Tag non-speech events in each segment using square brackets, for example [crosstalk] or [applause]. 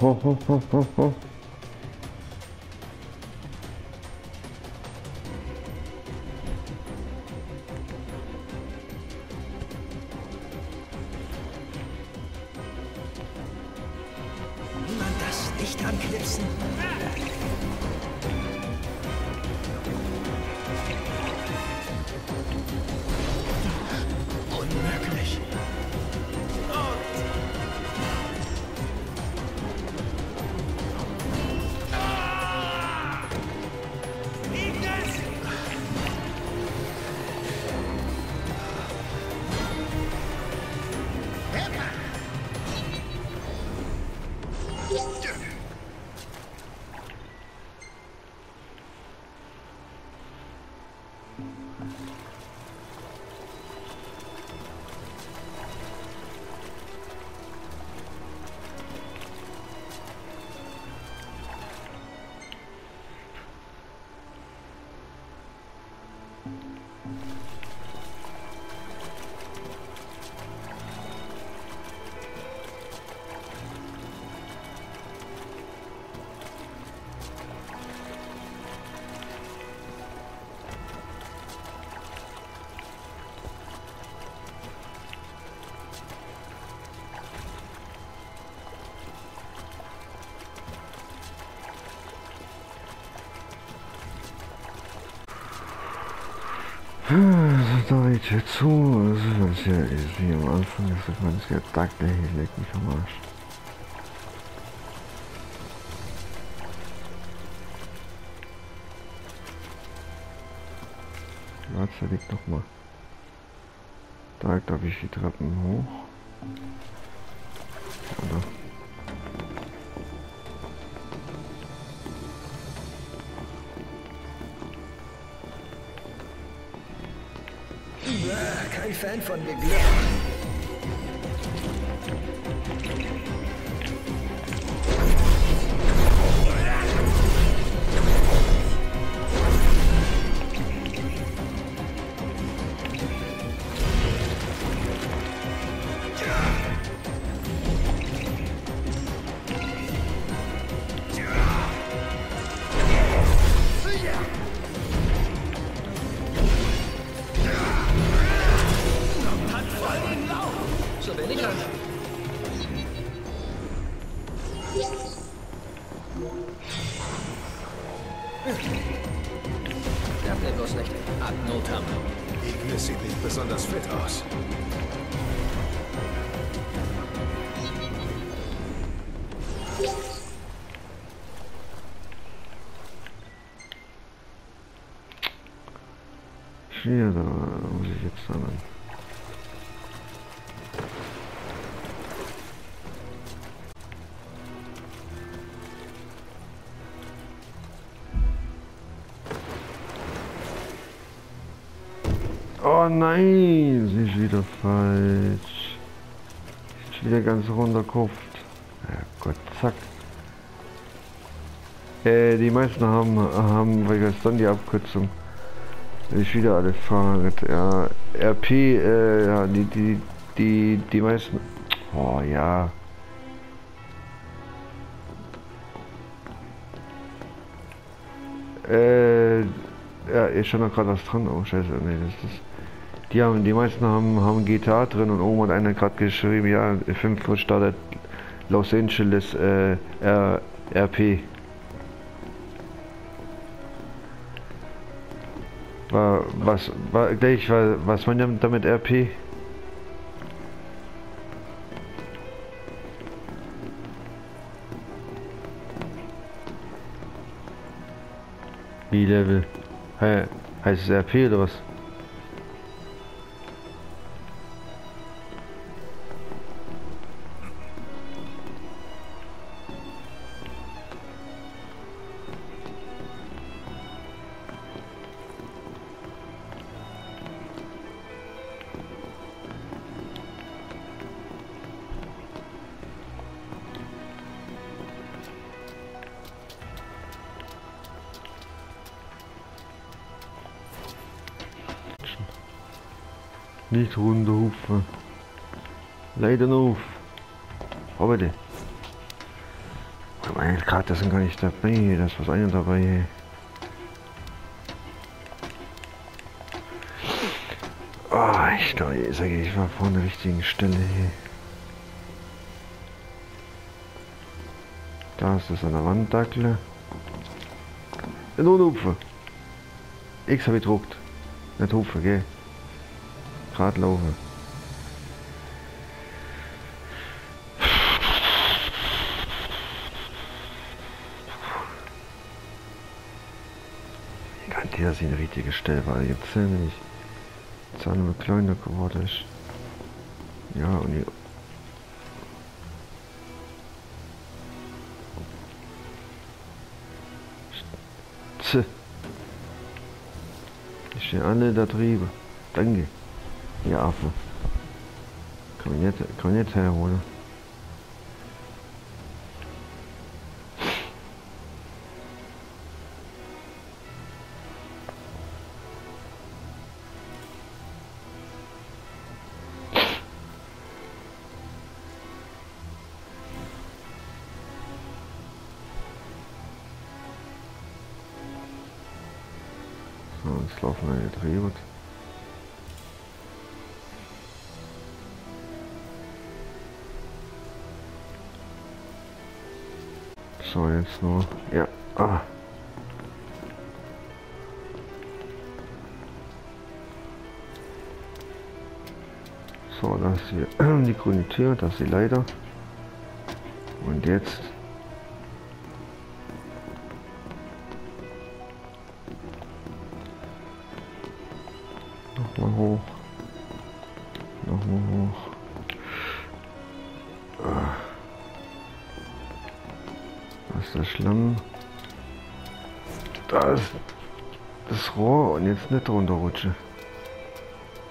oh, oh, oh, oh, oh. Am Anfang, ist das man sehr dack, ey, leck mich am Arsch. Gleichzeitig nochmal. Direkt habe ich die Treppen hoch. Oder? Kein Fan von Geglück. Nein, sie ist wieder falsch. Ist wieder ganz runterkupft. Ja Gott, zack. Äh, die meisten haben, haben weil das dann die Abkürzung. Ich wieder alle Fahrrad, ja. RP, äh, ja, die, die, die, die meisten. Oh ja. Äh, ja, ist schon noch gerade was dran. Oh scheiße, nee, das ist. Die haben, die meisten haben, haben GTA drin und oben hat einer gerade geschrieben, ja, 5 Uhr startet Los Angeles äh, R, RP. War, was, war, gleich, war, was ihr damit RP? Wie Level? He, heißt es RP oder was? Runterhupfen. Leider auf. Aber bitte. meine Karte sind gar nicht dabei. Da ist was einer dabei. Oh, ich glaube, ich ich war vor der richtigen Stelle hier. Da ist es an der Wand, Dackle. Nur ein Hupfer. X habe ich gedruckt. Nicht Hupfer, gell? Gerade laufen. Ich kann dir das in die richtige Stelle, weil nämlich Zahl immer kleiner geworden ist. Ja, und Tse. Ich stehe alle da drüben. Danke. Ihr Affe. Kann man jetzt, man jetzt herholen. Nur. Ja. Ah. So, das hier [clears throat] die grüne Tür, das ist die Leiter. Und jetzt jetzt nicht runterrutsche.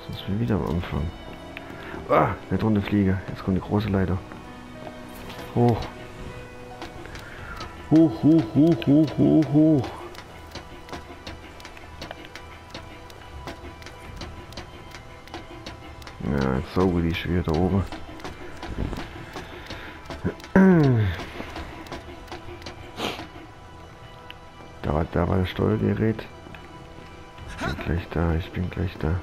Sonst bin ich wieder am Anfang. Ah, nicht runterfliege. Jetzt kommt die große Leiter. Hoch. Hoch, hoch, hoch, hoch, hoch, hoch. Ja, jetzt sauge die schon wieder oben. Da war, da war das Steuergerät. Gleich da, ich bin gleich da.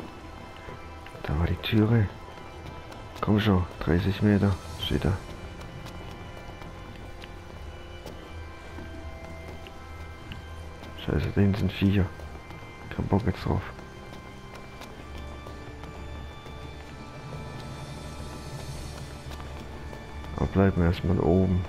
Da war die Türe. Komm schon, 30 Meter steht da. Scheiße, da hinten sind Viecher. Kein Bock jetzt drauf. Aber bleiben wir erstmal oben.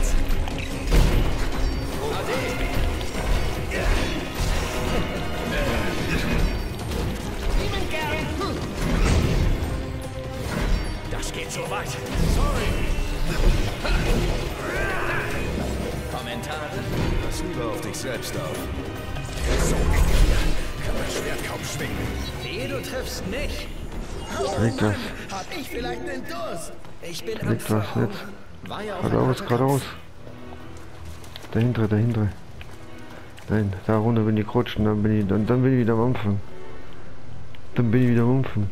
Ist ein Schatz. Ade. Das geht so weit. Sorry. Kommentare? Pass lieber auf dich selbst auf. So eng hier. Kann mein Schwert kaum schwingen. Wehe, du triffst nicht. Oh Mann, hab ich vielleicht einen Durst? Ich bin am jetzt? War ja auch Geradeaus, geradeaus. Dahinter, dahinter. Nein, da runter bin ich gerutscht und dann bin ich, dann, dann bin ich wieder am Anfang. Dann bin ich wieder am Anfang.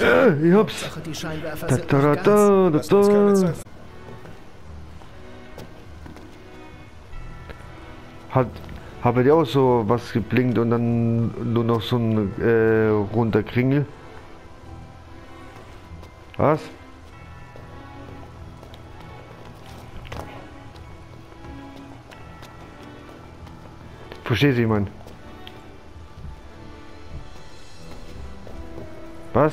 Äh, ich hab's. Da, da, da, da, da, da. Hat, habe die auch so was geblinkt und dann nur noch so ein äh, runder Kringel? Was? Verstehst du, Mann? Was?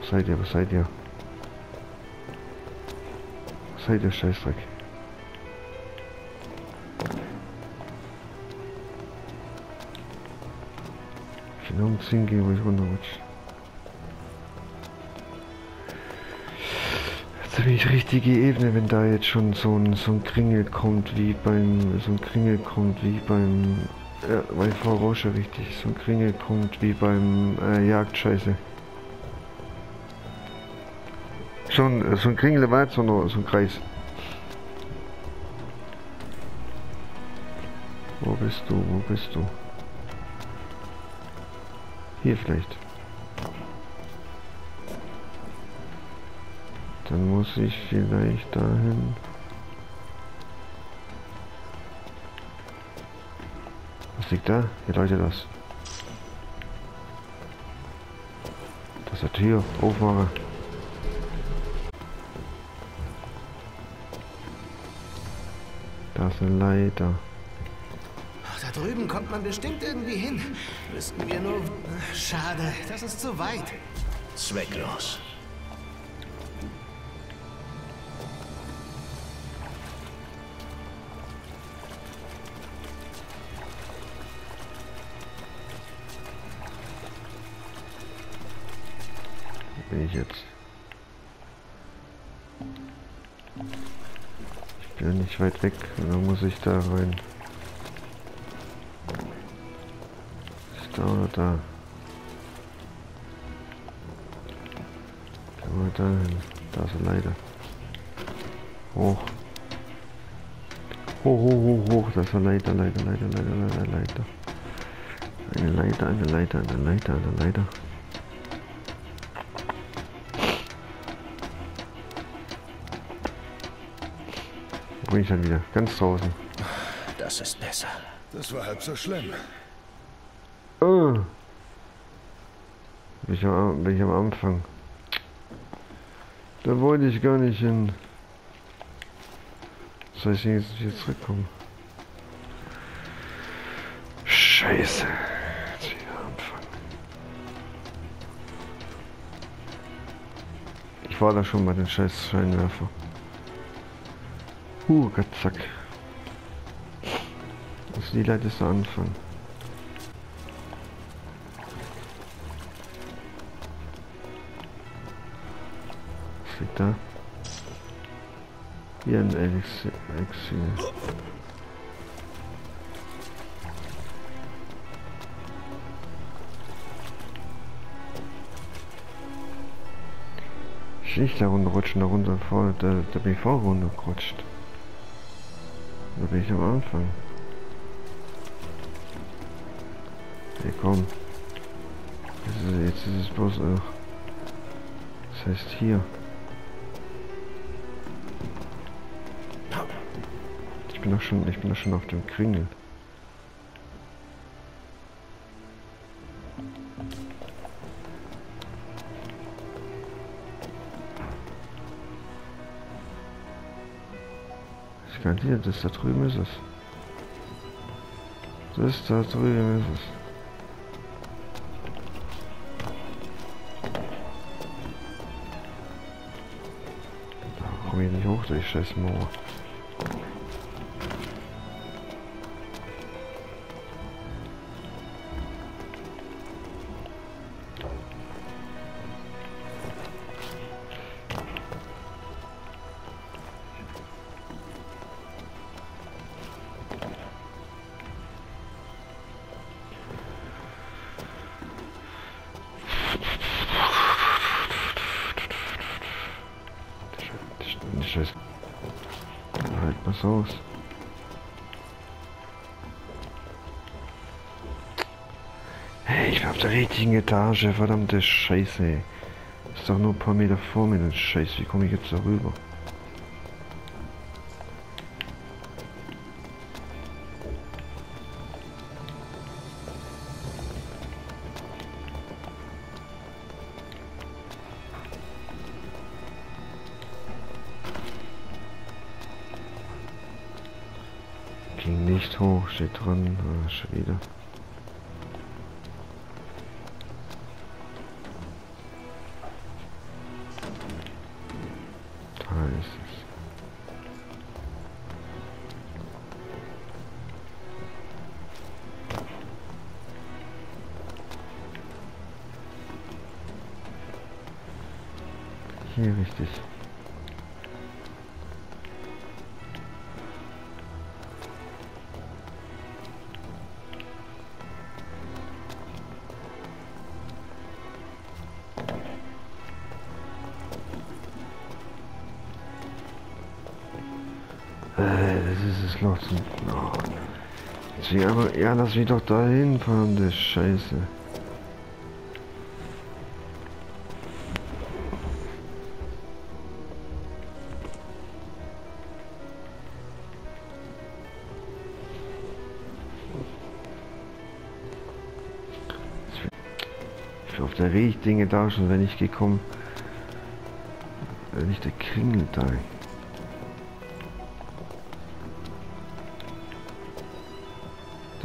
Was seid ihr? Was seid ihr? Was seid ihr, Scheißdreck? Ich will nirgends hingehen, wo ich runterrutsche. Ziemlich richtige Ebene, wenn da jetzt schon so ein, so ein Kringel kommt, wie beim, so ein Kringel kommt, wie beim, ja, bei Frau Rosche richtig, so ein Kringel kommt, wie beim äh, Jagdscheiße. Schon, so ein Kringel war jetzt so, so ein Kreis. Wo bist du, wo bist du? Hier vielleicht. Dann muss ich vielleicht dahin. Was liegt da? Hier Leute das. Das ist eine Tür. Aufmache. Da ist eine Leiter. Ach, Da drüben kommt man bestimmt irgendwie hin. Müssten wir nur... Schade, das ist zu weit. Zwecklos. Ich jetzt? Ich bin ja nicht weit weg, dann muss ich da rein. Ist da oder da? Gehen wir da hin. Da ist eine Leiter. Hoch. Hoch, hoch, hoch, hoch. Das ist eine Leiter, Leiter, Leiter, Leiter, Leiter, Leiter. Eine Leiter, eine Leiter, eine Leiter, eine Leiter. Bin ich dann wieder? Ganz draußen. Das ist besser. Das war halb so schlimm. Oh. Bin ich, am, bin ich am Anfang. Da wollte ich gar nicht hin. Soll ich jetzt wieder zurückkommen? Scheiße. Jetzt wieder anfangen. Ich war da schon bei den scheiß Scheinwerfer. Huh, Gott, zack. Das ist die Leute so anfangen. Was liegt da? Hier ein Elixir. Elixir. Ich nicht da runterrutschen, da runter vor, bin ich vorher runtergerutscht. Da bin ich am Anfang. Hey, komm. Jetzt ist, jetzt ist es bloß auch. Das heißt hier. Ich bin doch schon, ich bin doch schon auf dem Kringel. Hier, das da drüben ist es. Das da drüben ist es. Da komme ich nicht hoch durch scheiß Mauer. Aus. Hey, ich bin auf der richtigen Etage, verdammte Scheiße. Ist doch nur ein paar Meter vor mir, das Scheiße. Wie komme ich jetzt darüber? Ging dran. Ja, lass mich doch dahin fahren, das Scheiße. Ich bin auf der richtigen Etage, wenn ich gekommen. Wenn nicht der Kringel da.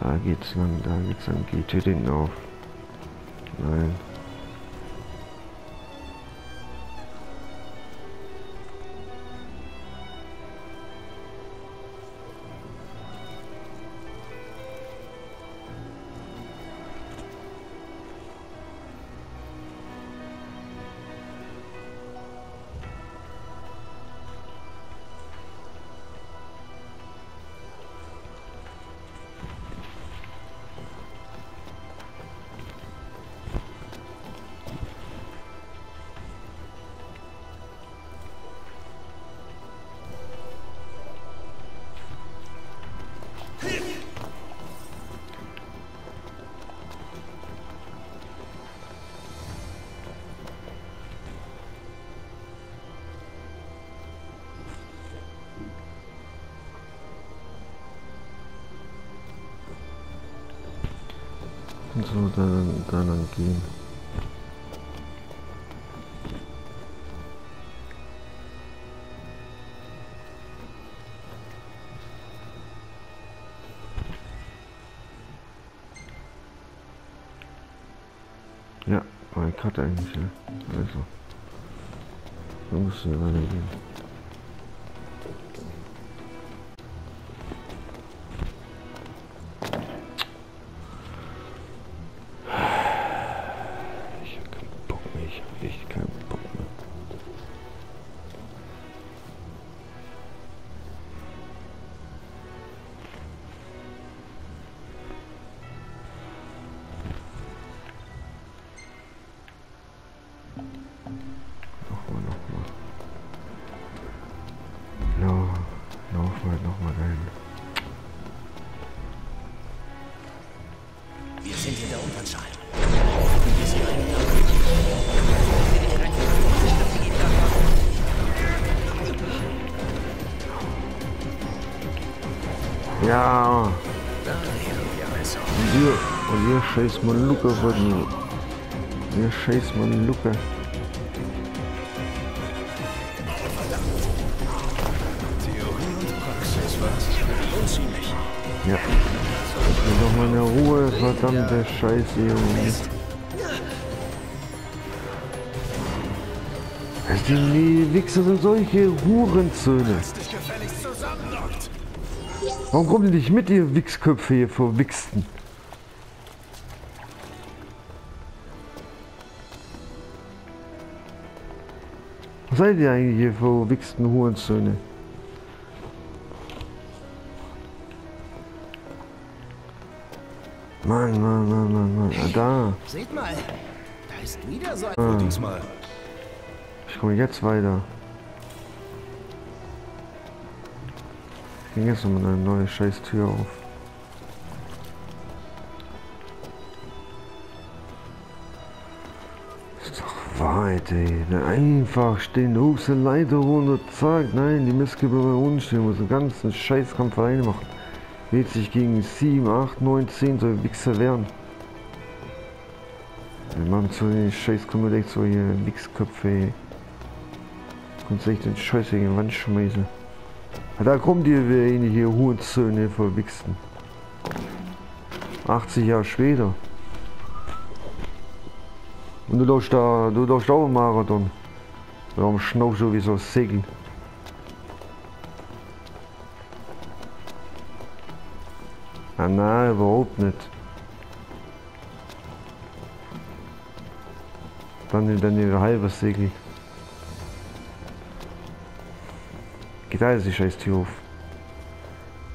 Da geht's lang, da geht's lang. Geht hier hinten auf. Nein. Mein Cut eigentlich, ja. Also. Da musst du weitergehen. Ich von... Ihr scheiß Molukke. Theorie und Praxis, was? Unziemlich. Ja. Lass mir doch mal in Ruhe, verdammte Scheiße, Junge. Die Wichser sind solche Hurenzöhne. Warum kommt ihr nicht mit, ihr Wichsköpfe hier verwichsten? Was seid ihr eigentlich hier verwichsten Hurenzöhne? Mann, Mann, Mann, Mann, Mann. Ah, da. Seht mal, da ist wieder so ein... Ah, ich komme jetzt weiter. Ging jetzt nochmal eine neue scheiß Tür auf. Ist doch weit, ey. Einfach stehen, du hupst die Leiter runter, zack. Nein, die Missgeber bei uns stehen, muss den ganzen Scheißkampf alleine machen. Wählt sich gegen 7, 8, 9, 10 so Wichser wehren. Wir machen so den Scheiß, kommen wir so hier Wichsköpfe, ey. Kannst echt den Scheiß gegen die Wand schmeißen. Da kommen die wir hier Hurensöhne verwichsten. 80 Jahre später. Und du läufst da, du läufst auch einen Marathon. Warum schnaufst du wie so ein? Ah nein, überhaupt nicht. Dann, dann ihre halbe Segel. Geht alles die scheiß Tür auf.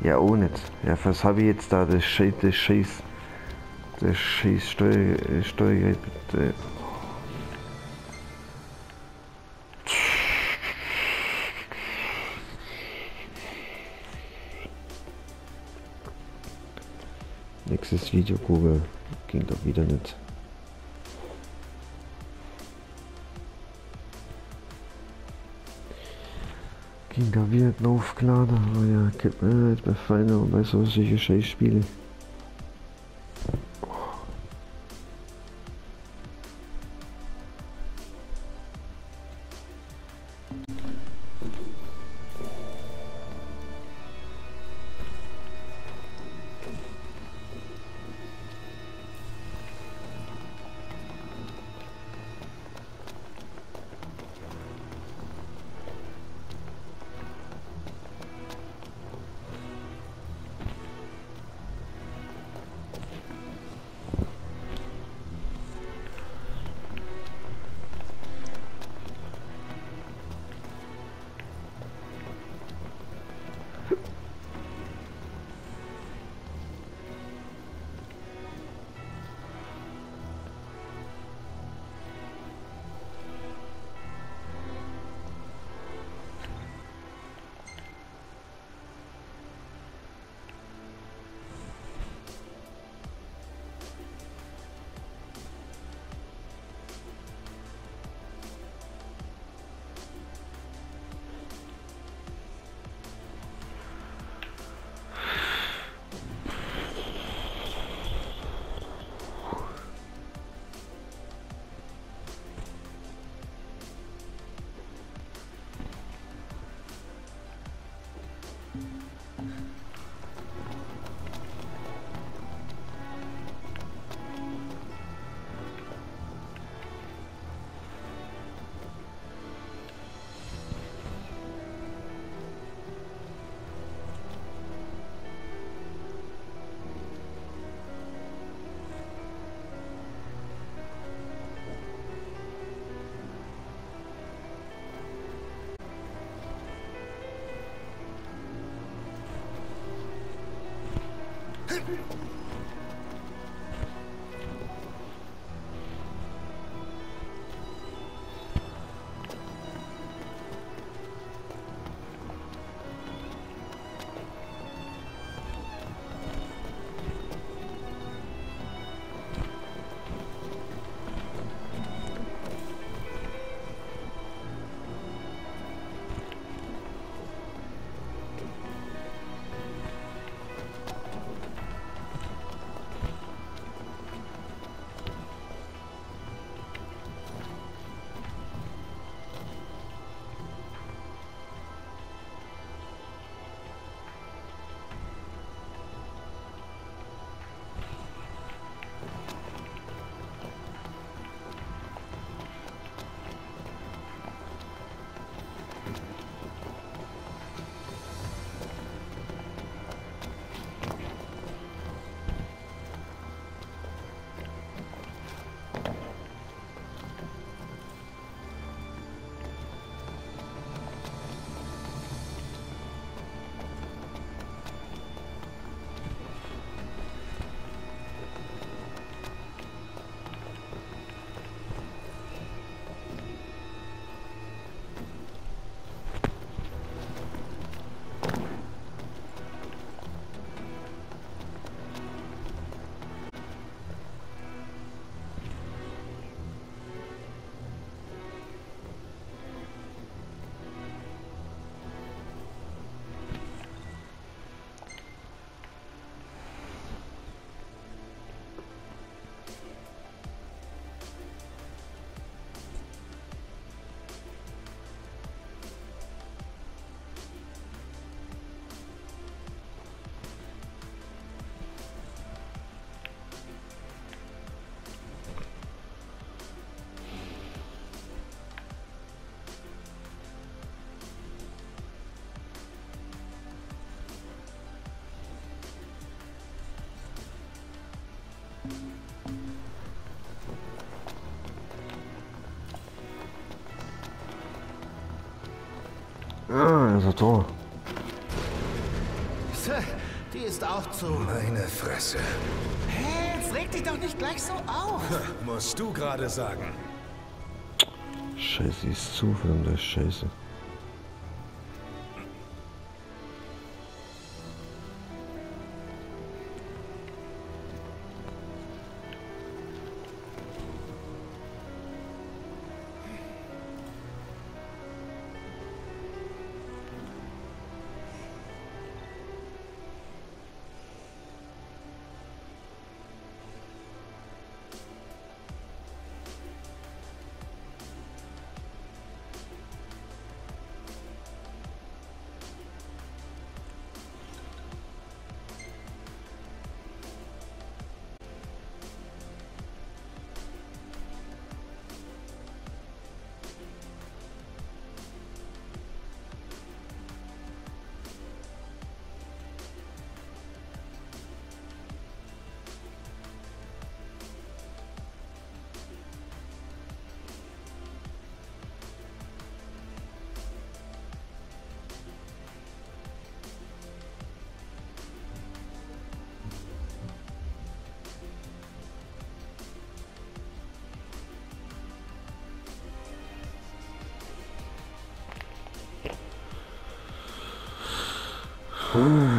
Ja, auch nicht. Ja, was habe ich jetzt da? Das Scheiß, das Scheiß, das Scheiß Steuer, Steuergerät. Bitte. Nächstes Video gucken. Ging doch wieder nicht. Nicht aufgeladen, aber ja, gibt mir nicht bei Feiner und bei so solche Scheißspiele. einer so Tor. Die ist auch zu. Meine Fresse. Hey, jetzt reg dich doch nicht gleich so auf. Musst du gerade sagen. Scheiße, die ist zu für das Scheiße. Ой,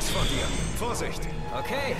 Links von dir. Vorsicht. Okay.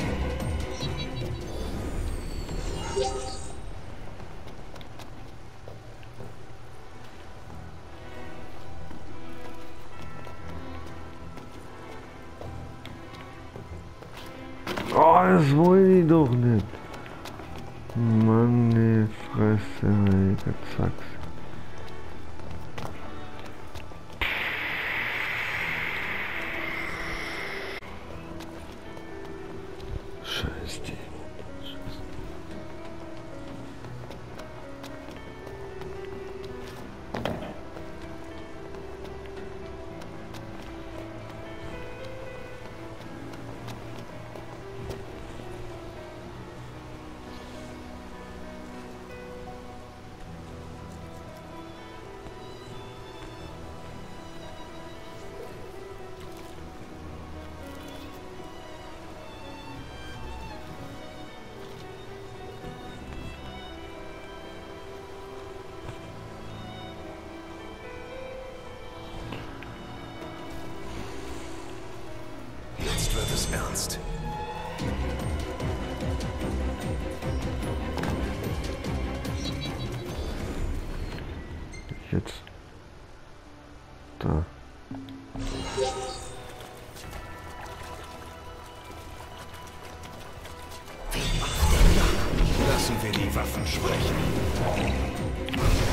Lassen wir die Waffen sprechen.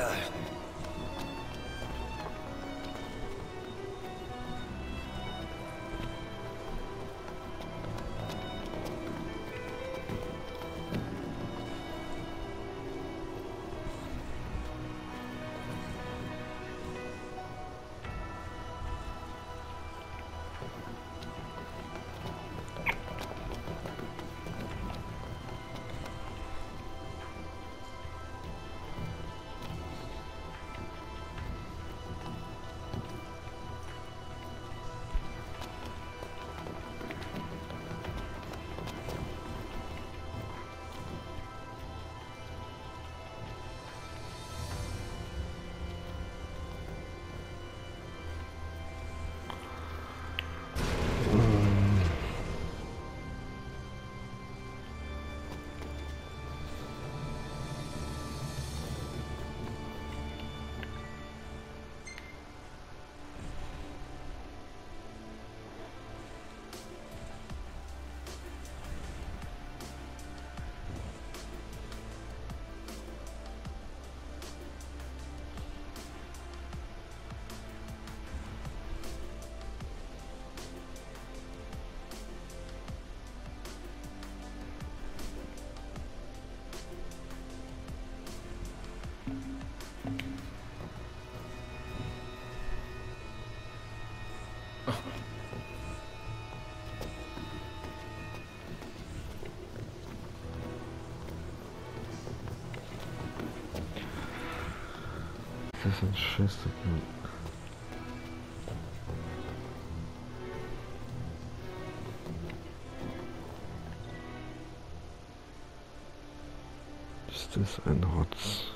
Ja. Das ist ein Scheiß. Ist das ein Rotz?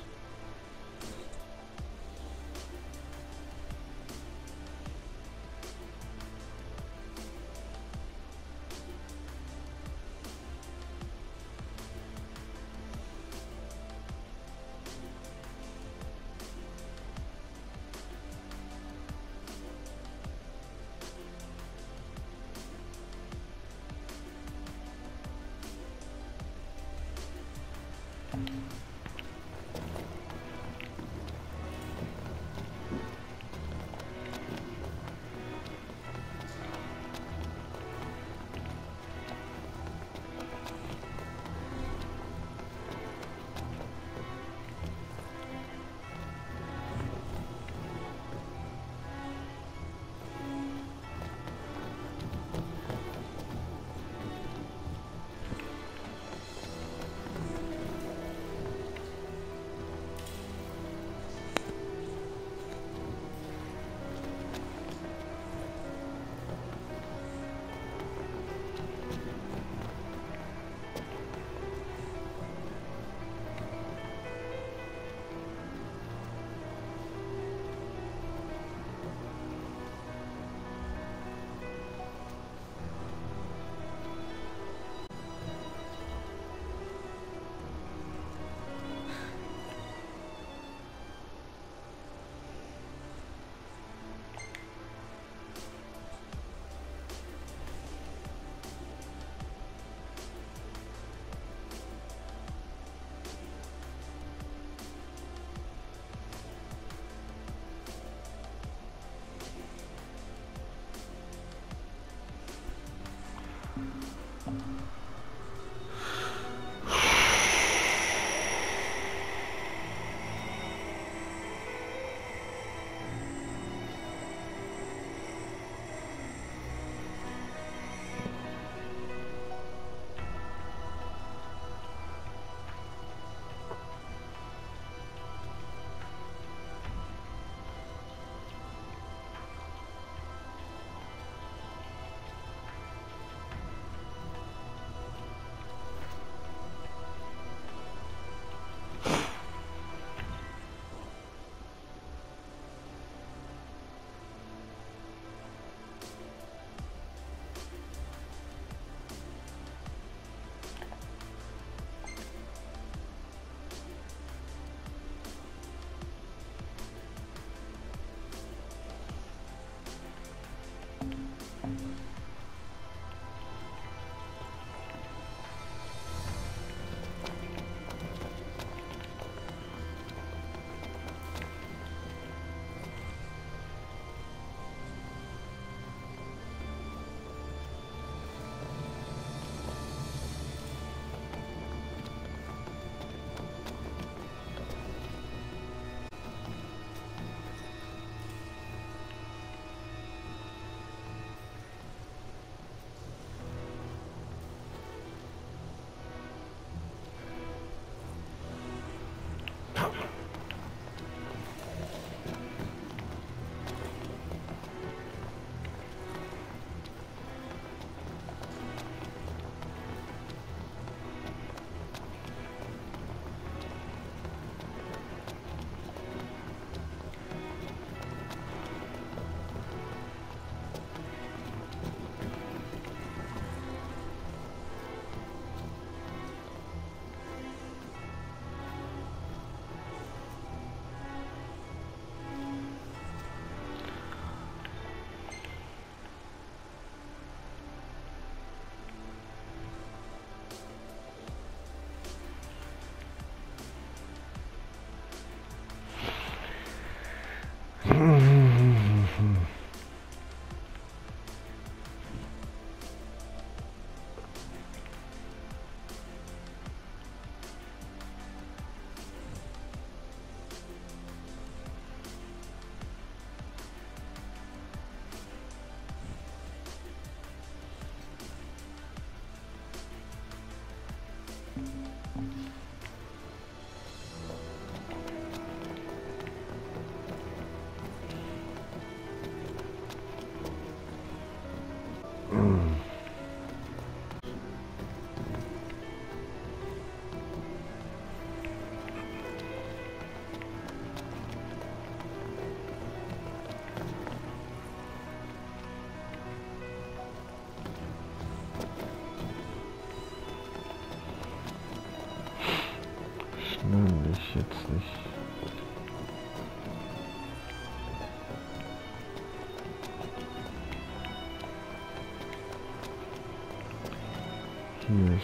Hier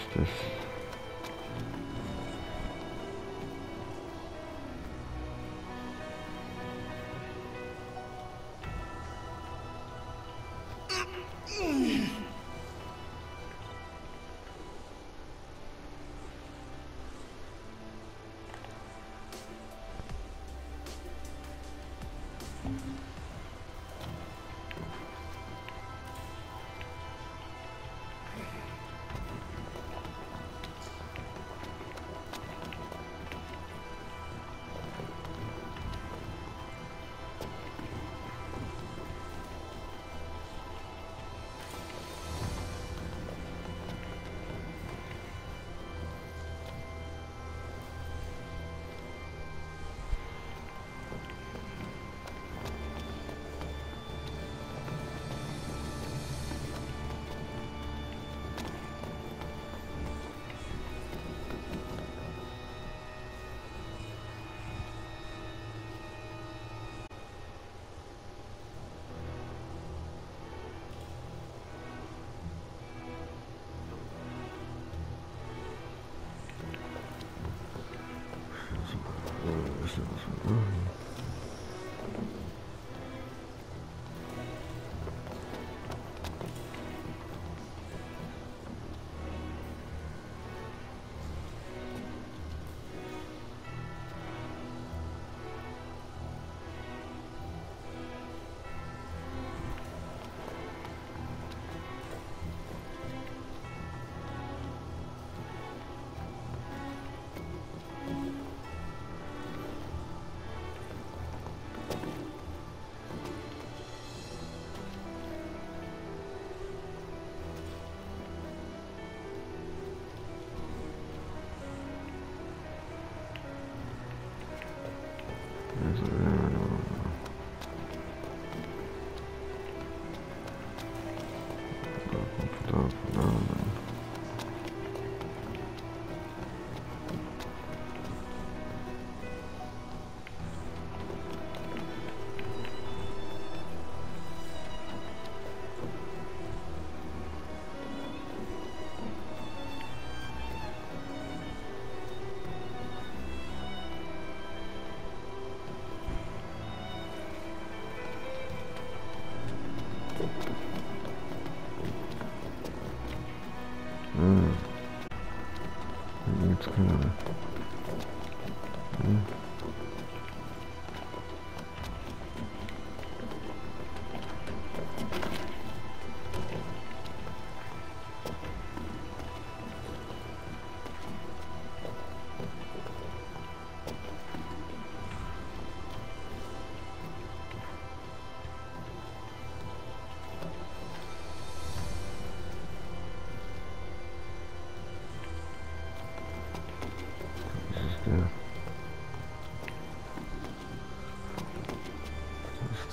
Oh, so, so, so.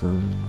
Das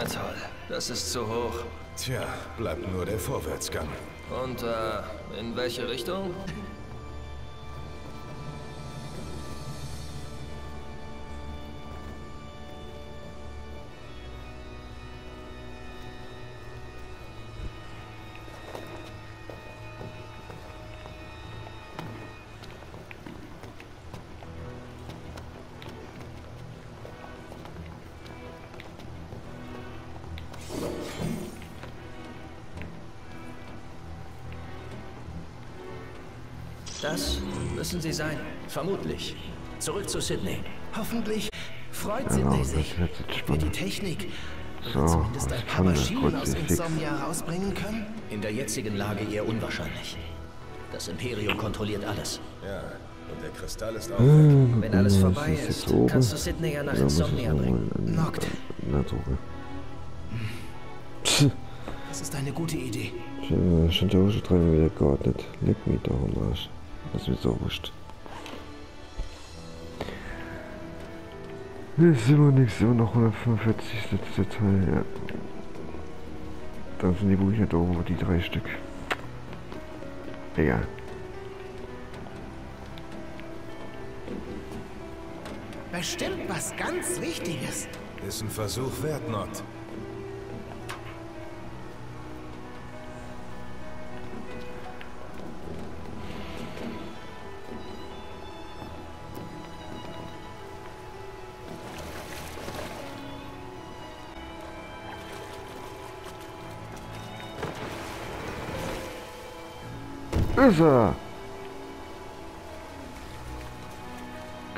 Na toll, das ist zu hoch. Tja, bleibt nur der Vorwärtsgang. Und äh, in welche Richtung? Das müssen sie sein. Vermutlich. Zurück zu Sydney. Hoffentlich freut Genau, Sydney sich. Wird die. Technik So, oder zumindest ein paar der Maschinen aus? Insomnia rausbringen können? In der jetzigen Lage eher unwahrscheinlich. Das Imperium kontrolliert alles. Ja, und der Kristall ist auch Hm, Wenn alles vorbei ist, oben. kannst du Sydney ja nach Insomnia bringen. der Droge. Das ist eine gute Idee. Schon, schon die Hose wieder geordnet. Leck mich doch am Arsch. Das ist mir so wurscht. Das ist immer nichts, immer noch 145. letzte Teil, ja. Dann sind die Bücher da oben, die drei Stück. Egal. Bestimmt was ganz Wichtiges. Ist ein Versuch wert, Not. Ist er!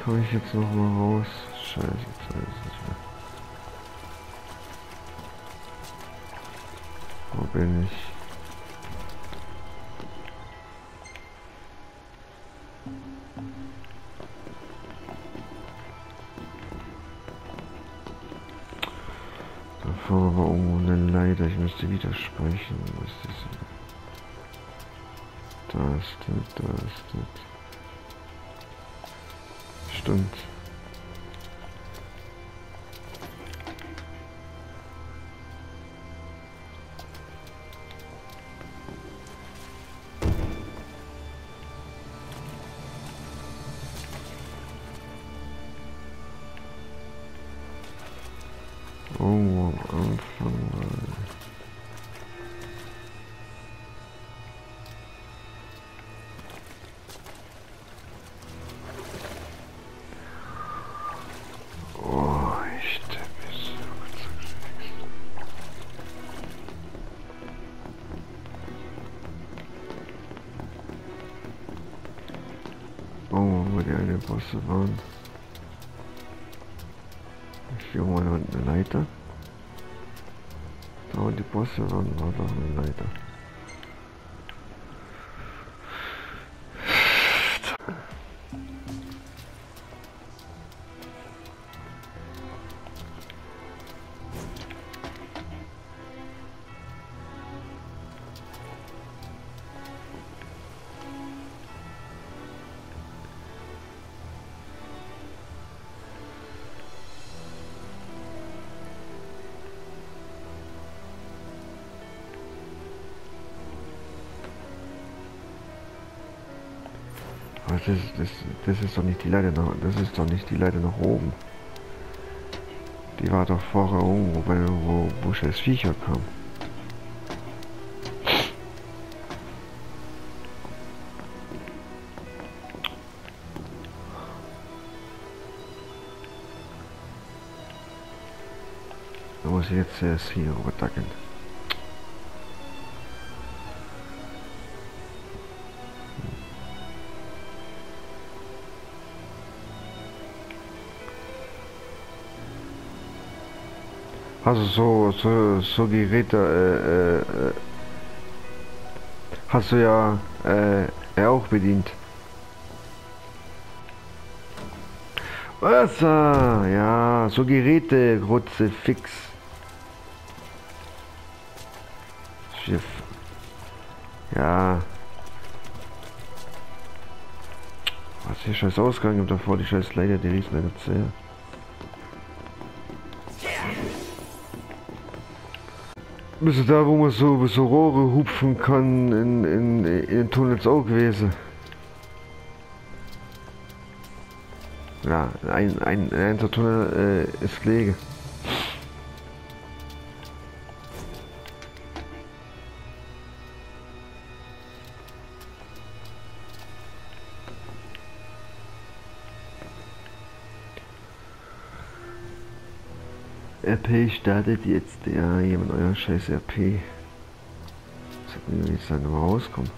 Komme ich jetzt noch mal raus? Scheiße, jetzt weiß ich nicht mehr. Wo bin ich? Da vorne war irgendwo eine Leiter, ich müsste widersprechen. Was ist das? Das, da ist das. Stimmt. Das, das, das ist doch nicht die Leiter nach, das ist doch nicht die Leiter nach oben. Die war doch vorher irgendwo, bei, wo, wo scheiß Viecher kam. Da muss ich jetzt erst hier rüberdacken. Also so, so, so Geräte, äh, äh, äh, hast du ja äh, auch bedient. Was? ah, Ja, so Geräte, Grutze, fix. Schiff. Ja. Was hier scheiß Ausgang gibt davor, die scheiß Leiter, die riechen mir Du da, wo man so, so Rohre hupfen kann, in, in, in den Tunnels auch gewesen? Ja, ein, ein, ein Tunnel äh, ist gelegen. Startet jetzt. Ja, jemand euer scheiß RP. Jetzt will ich dann mal rauskommen.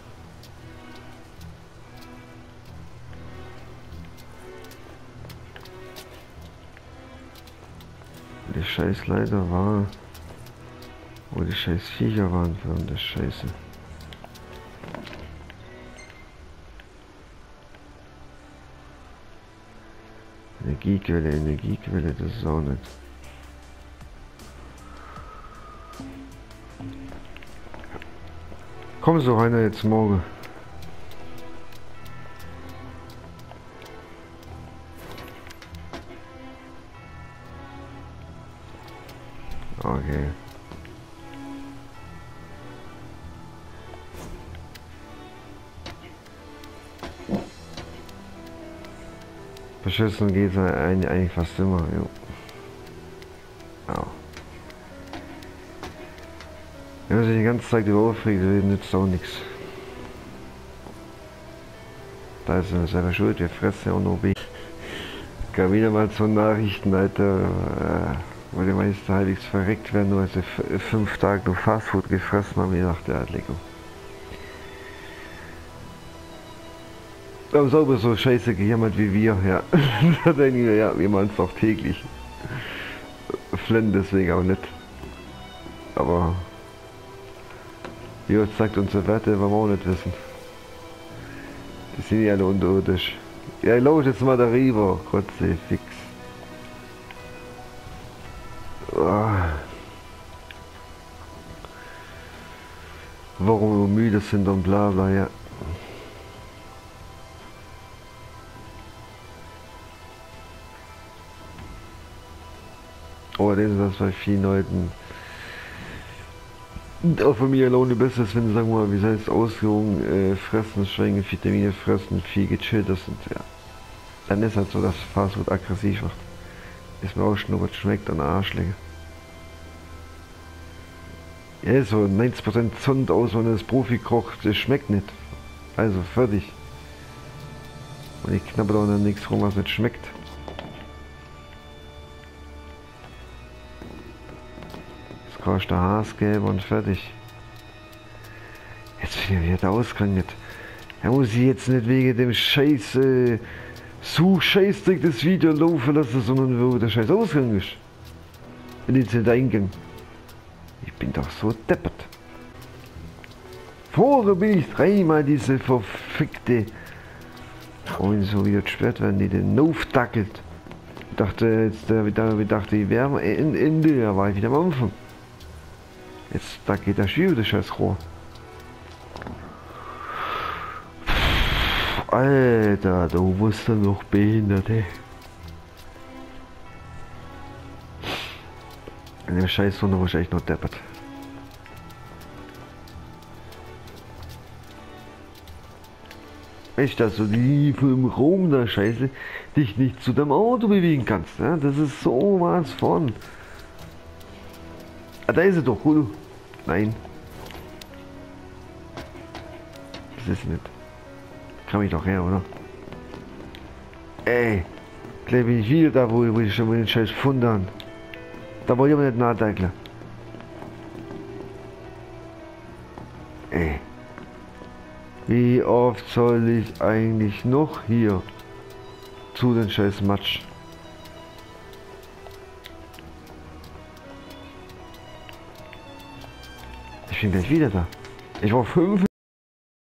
Wo die scheiß Leiter war. Wo die scheiß Viecher waren für das Scheiße. Energiequelle, Energiequelle, das ist auch nicht. Komm so einer jetzt morgen. Okay. Beschissen geht eigentlich fast immer, jo. Wenn man sich die ganze Zeit über aufregt, nützt auch nichts. Da ist er selber schuld, wir fressen ja auch noch B. Gab wieder mal so Nachrichten, Alter, äh, wo die meisten halbwegs verreckt werden, nur als sie fünf Tage nur Fastfood gefressen haben, ich dachte, ja, lecker. haben sauber so scheiße gejammert wie wir, ja. [laughs] da denke ich mir, ja, wir machen es auch täglich. Flynn deswegen auch nicht. Aber uns sagt unsere Werte, wollen wir auch nicht wissen. Die sind ja alle unterirdisch. Ja, laufe jetzt mal darüber, Gott sei fix. Oh. Warum wir müde sind und bla bla, ja. Aber das ist das bei vielen Leuten auch von mir alone Business, wenn du sagen wir mal, wie heißt Ausführung, äh, fressen, schwingen, Vitamine fressen, viel gechillt ist und ja. Dann ist halt so, dass Fastfood aggressiv macht. Ist mir auch schon was schmeckt an der Arschlänge. Ja, so 90% Zund aus, wenn es Profi kocht, das schmeckt nicht. Also fertig. Und ich knappe da nichts rum, was nicht schmeckt. Brauchst du Haargelb und fertig. Jetzt bin ich wieder ausgegangen. Er muss ich jetzt nicht wegen dem Scheiß äh, Such-Scheißdreck das Video laufen lassen, sondern wo der Scheiß ausgegangen ist. Wenn ich nicht eingegangen. Ich bin doch so deppert. Vorher bin ich dreimal diese verfickte und so wieder gesperrt werden, die den aufdackelt. Ich dachte, jetzt, äh, ich dachte, ich wäre in Ende, da war ich wieder am Anfang. Jetzt, da geht der Schiebe, das scheiß Rohr. Alter, du bist dann noch behindert, ey. In der Scheißsonne wahrscheinlich noch deppert. Echt, dass du die im Raum da Scheiße dich nicht zu deinem Auto bewegen kannst. Ja? Das ist so was von. Ah, da ist er doch, Hulu. Nein. Das ist nicht. Kann mich doch her, oder? Ey. Gleich bin ich wieder da, wo, wo ich schon mal den Scheiß habe. Da wollte ich aber nicht nachdenken. Ey. Wie oft soll ich eigentlich noch hier zu den Scheiß Matsch? Ich bin gleich wieder da. Ich war fünf